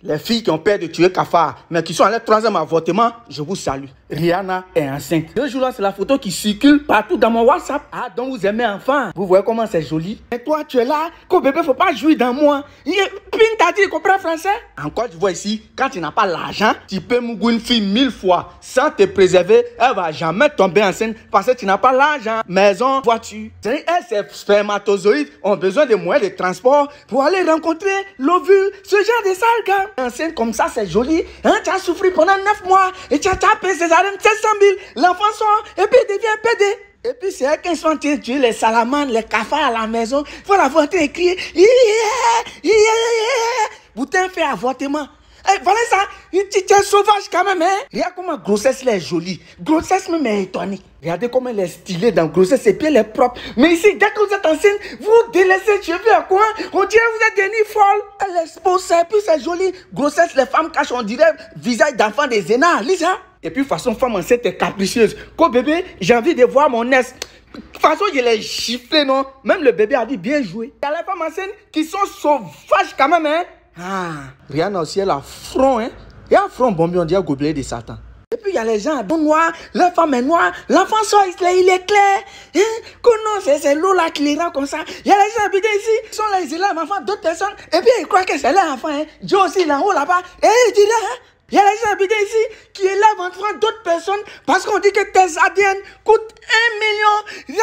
Les filles qui ont peur de tuer cafard, mais qui sont à leur troisième avortement, je vous salue. Rihanna est enceinte. Deux jours là, c'est la photo qui circule partout dans mon WhatsApp. Ah, donc vous aimez enfant. Vous voyez comment c'est joli. Et toi, tu es là, qu'au bébé, faut pas jouir dans moi. Ping, t'as dit, il comprend français Encore, tu vois ici, quand tu n'as pas l'argent, tu peux mouiller une fille mille fois. Sans te préserver, elle va jamais tomber enceinte parce que tu n'as pas l'argent. Maison, voiture. Elle, ces spermatozoïdes ont besoin de moyens de transport pour aller rencontrer l'ovule, ce genre de sale gars. Enceinte comme ça, c'est joli. Hein, tu as souffert pendant 9 mois et tu as tapé ses arènes 700 000. L'enfant sort et puis il devient pédé. Et puis c'est eux qui sont tuer les salamandres, les cafards à la maison. Il faut la train de crier. Yeah, yeah. Boutin fait avortement. Eh, voilà ça, une petite sauvage quand même, hein. Regarde comment grossesse elle est jolie. Grossesse même est étonnée. Regardez comment elle est stylée dans grossesse, ses pieds elle est propre. Mais ici, dès que vous êtes enceinte, vous délaissez cheveux à quoi On dirait que vous êtes des nids folles. Elle est posée, puis c'est joli. Grossesse, les femmes cachent, on dirait visage d'enfant des énards. Lisa. Et puis, façon, femme enceinte est capricieuse. Quoi, bébé, j'ai envie de voir mon nest. De toute façon, il est chiffré, non? Même le bébé a dit bien joué. Il y a les femmes enceintes qui sont sauvages quand même, hein ah, Rihanna aussi, elle a front, hein. Il y a front bombé, on dit gobelet de Satan. Et puis il y a les gens bon noirs, la femme est noire, l'enfant sort, il est clair. Hein? non, c'est l'eau là qui les rend comme ça. Il y a les gens habités ici, ils sont là, ils élèvent l'enfant d'autres personnes. Et puis ils croient que c'est leur enfant. Hein? Dieu aussi, là haut là-bas. Et il dit là, hein? Il y a les gens habités ici qui élèvent enfant d'autres personnes parce qu'on dit que tes ADN coûtent un million.